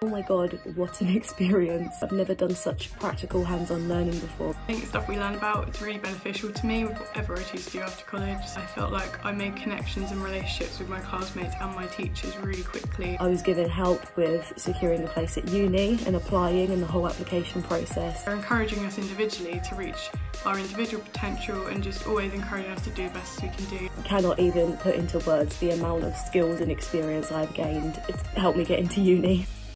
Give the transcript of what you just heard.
Oh my god, what an experience. I've never done such practical hands-on learning before. I think the stuff we learn about is really beneficial to me with whatever I choose to do after college. I felt like I made connections and relationships with my classmates and my teachers really quickly. I was given help with securing a place at uni and applying and the whole application process. They're encouraging us individually to reach our individual potential and just always encouraging us to do the best we can do. I cannot even put into words the amount of skills and experience I've gained. It's helped me get into uni.